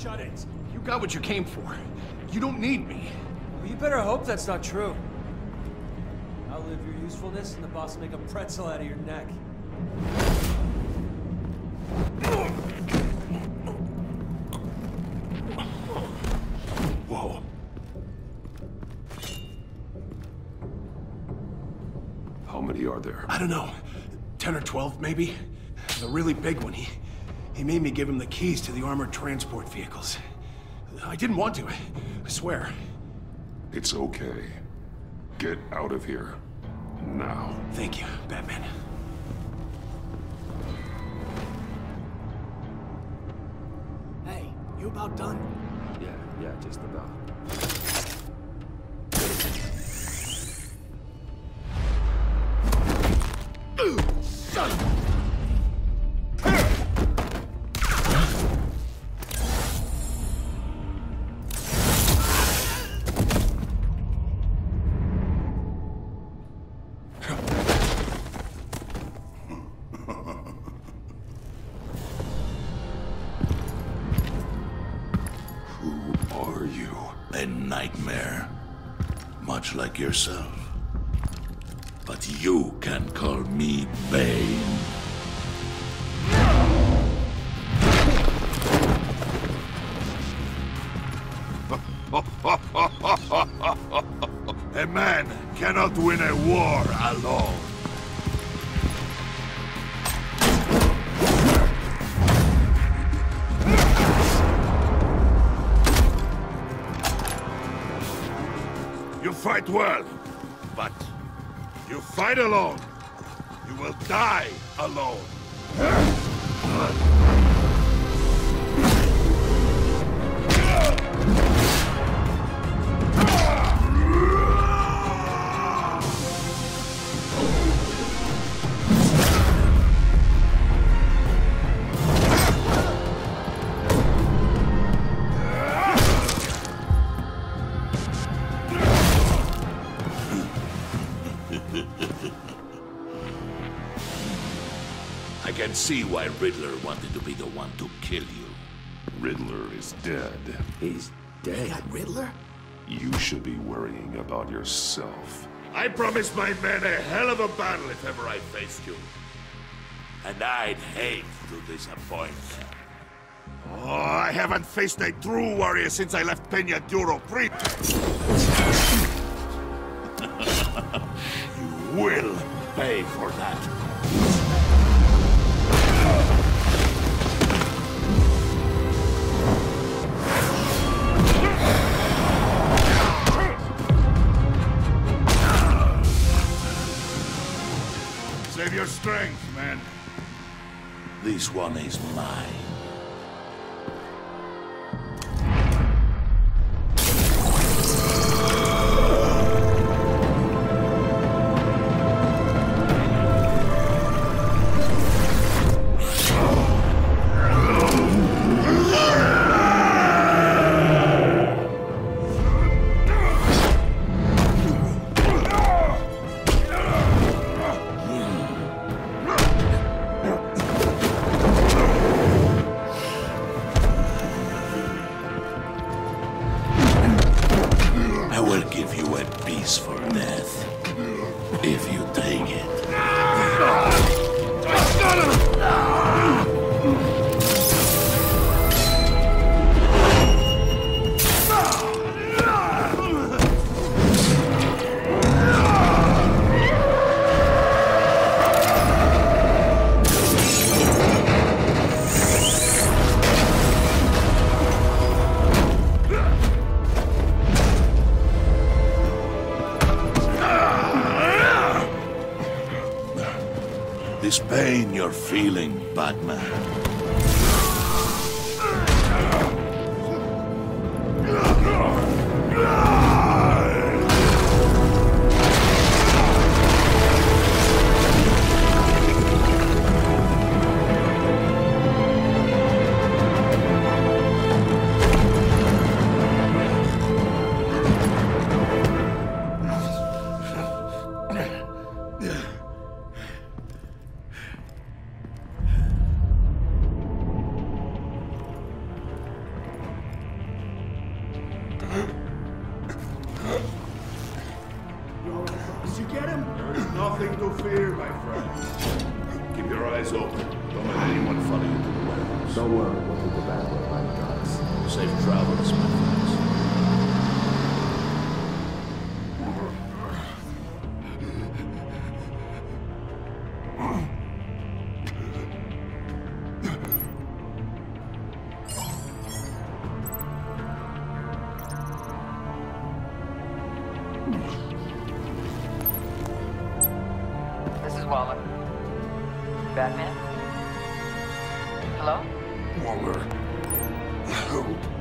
shut it. You got what you came for. You don't need me. Well, you better hope that's not true. I'll live your usefulness, and the boss will make a pretzel out of your neck. Whoa. How many are there? I don't know. 10 or 12, maybe? The really big one, he... He made me give him the keys to the armored transport vehicles. I didn't want to, I swear. It's okay. Get out of here. Now. Thank you, Batman. Hey, you about done? Yeah, yeah, just about. Nightmare. Much like yourself. But you can call me Bane. a man cannot win a war alone. You fight well, but you fight alone. You will die alone. I can see why Riddler wanted to be the one to kill you. Riddler is dead. He's dead. Riddler? You should be worrying about yourself. I promised my men a hell of a battle if ever I faced you. And I'd hate to disappoint them. Oh, I haven't faced a true warrior since I left Peña Duro Pre. you will pay for that. Save your strength, man. This one is mine. A piece for death. If you take it. This pain you're feeling, Batman. Did you get him? There is nothing to fear, my friend. Keep your eyes open. Don't let anyone follow you to the warehouse. Don't worry, we'll do the bad way by the. Safe travels, my friend. Waller. Batman? Hello? Waller. Help.